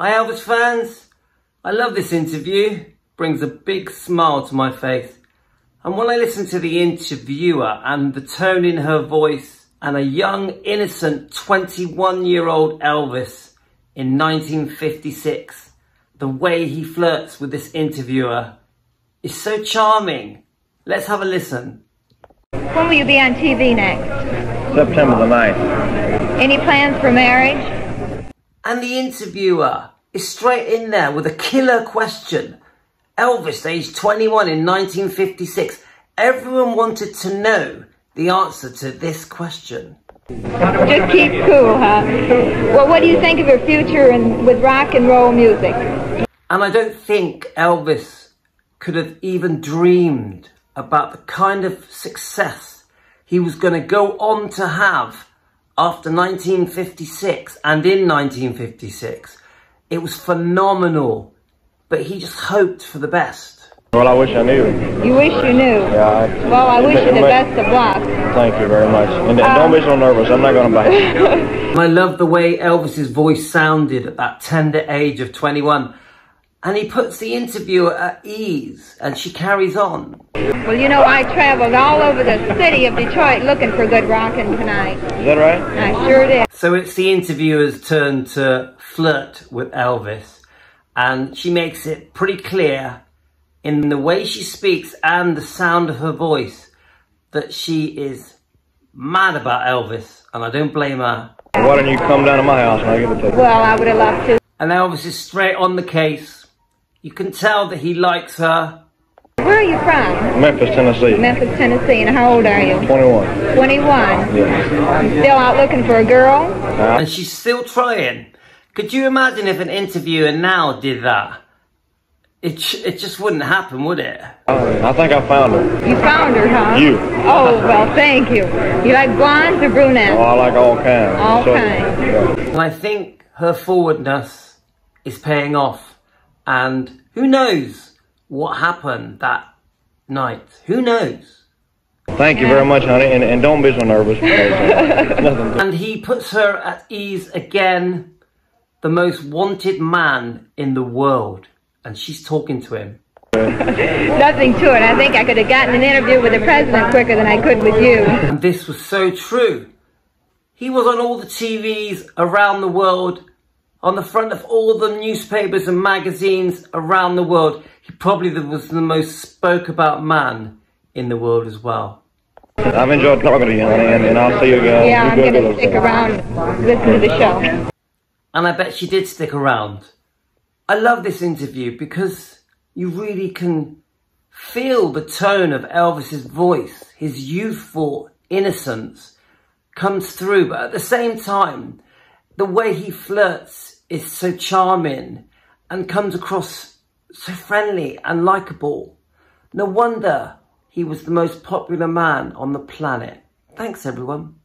Hi Elvis fans. I love this interview. Brings a big smile to my face. And when I listen to the interviewer and the tone in her voice and a young, innocent 21 year old Elvis in 1956, the way he flirts with this interviewer is so charming. Let's have a listen. When will you be on TV next? September the 9th. Any plans for marriage? And the interviewer is straight in there with a killer question. Elvis, aged 21 in 1956. Everyone wanted to know the answer to this question. Just keep cool, huh? Well, what do you think of your future in, with rock and roll music? And I don't think Elvis could have even dreamed about the kind of success he was going to go on to have after 1956 and in 1956. It was phenomenal, but he just hoped for the best. Well, I wish I knew. You wish you knew. Yeah. I, Well, I wish you the best of luck. Thank you very much. And don't be so nervous. I'm not going to bite. And I love the way Elvis's voice sounded at that tender age of 21. And he puts the interviewer at ease and she carries on. Well, you know, I traveled all over the city of Detroit looking for good rockin' tonight. Is that right? I sure did. So it's the interviewer's turn to flirt with Elvis. And she makes it pretty clear in the way she speaks and the sound of her voice that she is mad about Elvis. And I don't blame her. Why don't you come down to my house and I'll give it to you? Well, I would have loved to. And Elvis is straight on the case. You can tell that he likes her. Where are you from? Memphis, Tennessee. Memphis, Tennessee. And how old are you? 21. 21. Yeah. You still out looking for a girl? Uh-huh. and she's still trying. Could you imagine if an interviewer now did that? It, it just wouldn't happen, would it? Uh, I think I found her. You found her, huh? You. Oh, well, thank you. You like blondes or brunettes? Oh, brunettes? I like all kinds. All So- kinds. Yeah. And I think her forwardness is paying off. And who knows what happened that night? Who knows? Thank you very much, honey. And, and don't be so nervous. because, Nothing. And he puts her at ease again, the most wanted man in the world. And she's talking to him. Nothing to it. I think I could have gotten an interview with the president quicker than I could with you. And this was so true. He was on all the TVs around the world, on the front of all the newspapers and magazines around the world. He probably was the most spoke about man in the world as well. I've enjoyed talking to you, honey, and, and I'll see you again. Yeah, I'm going to stick around, listen to the show. And I bet she did stick around. I love this interview because you really can feel the tone of Elvis's voice, his youthful innocence comes through, but at the same time, the way he flirts is so charming and comes across so friendly and likable. No wonder he was the most popular man on the planet. Thanks everyone.